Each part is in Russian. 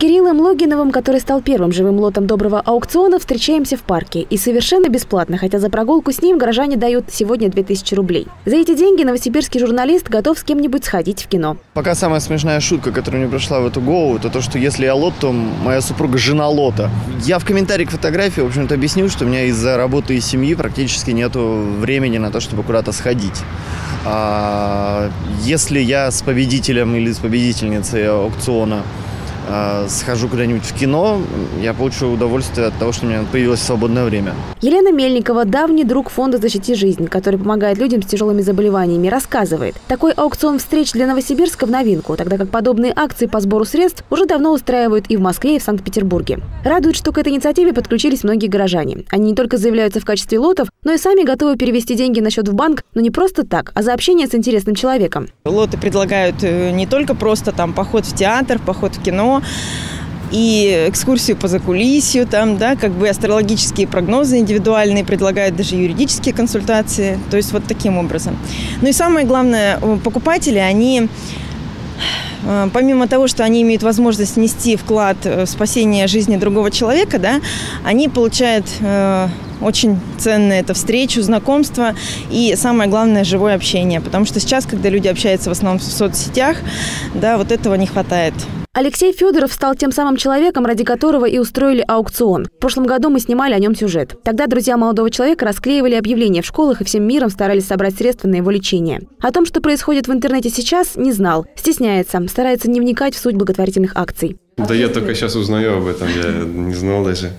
Кириллом Логиновым, который стал первым живым лотом доброго аукциона, встречаемся в парке. И совершенно бесплатно, хотя за прогулку с ним горожане дают сегодня 2000 рублей. За эти деньги новосибирский журналист готов с кем-нибудь сходить в кино. Пока самая смешная шутка, которая мне пришла в эту голову, это то, что если я лот, то моя супруга жена лота. Я в комментарии к фотографии, в общем-то, объяснил, что у меня из-за работы и семьи практически нет времени на то, чтобы куда-то сходить. А если я с победителем или с победительницей аукциона схожу куда-нибудь в кино, я получу удовольствие от того, что у меня появилось свободное время. Елена Мельникова, давний друг фонда «Защити жизнь», который помогает людям с тяжелыми заболеваниями, рассказывает. Такой аукцион встреч для Новосибирска в новинку, тогда как подобные акции по сбору средств уже давно устраивают и в Москве, и в Санкт-Петербурге. Радует, что к этой инициативе подключились многие горожане. Они не только заявляются в качестве лотов, но и сами готовы перевести деньги на счет в банк, но не просто так, а за общение с интересным человеком. Лоты предлагают э, не только просто там поход в театр, поход в кино, и экскурсию по закулисью, там, да, как бы астрологические прогнозы индивидуальные, предлагают даже юридические консультации, то есть вот таким образом. Ну и самое главное, покупатели, они э, помимо того, что они имеют возможность внести вклад в спасение жизни другого человека, да, они получают э, очень ценное это встречу, знакомство и самое главное живое общение, потому что сейчас, когда люди общаются в основном в соцсетях, да, вот этого не хватает. Алексей Федоров стал тем самым человеком, ради которого и устроили аукцион. В прошлом году мы снимали о нем сюжет. Тогда друзья молодого человека расклеивали объявления в школах и всем миром старались собрать средства на его лечение. О том, что происходит в интернете сейчас, не знал. Стесняется, старается не вникать в суть благотворительных акций. Да я только сейчас узнаю об этом, я не знал даже.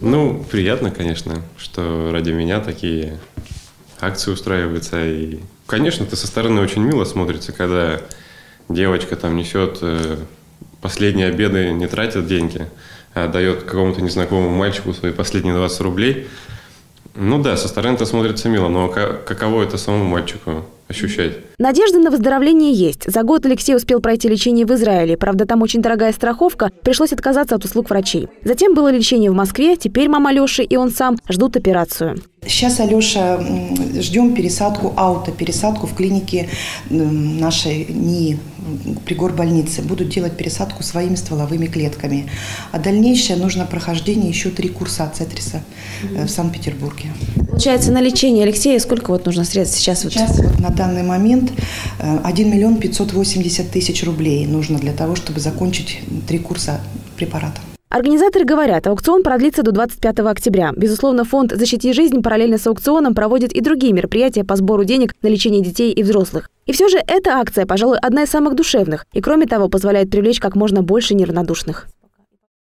Ну, приятно, конечно, что ради меня такие акции устраиваются. И, конечно, это со стороны очень мило смотрится, когда девочка там несет э, последние обеды не тратит деньги, а дает какому-то незнакомому мальчику свои последние 20 рублей. Ну да, со стороны это смотрится мило, но каково это самому мальчику ощущать? Надежда на выздоровление есть. За год Алексей успел пройти лечение в Израиле. Правда, там очень дорогая страховка, пришлось отказаться от услуг врачей. Затем было лечение в Москве, теперь мама Леши и он сам ждут операцию. Сейчас, Алеша, ждем пересадку ауто, пересадку в клинике нашей НИИ при горбольнице. Будут делать пересадку своими стволовыми клетками. А дальнейшее нужно прохождение еще три курса Ацетриса э, в Санкт-Петербурге. Получается, на лечение Алексея сколько вот нужно средств сейчас? Сейчас вот, вот на данный момент 1 э, миллион 580 тысяч рублей нужно для того, чтобы закончить три курса препарата. Организаторы говорят, аукцион продлится до 25 октября. Безусловно, фонд «Защити жизнь» параллельно с аукционом проводит и другие мероприятия по сбору денег на лечение детей и взрослых. И все же эта акция, пожалуй, одна из самых душевных и, кроме того, позволяет привлечь как можно больше неравнодушных.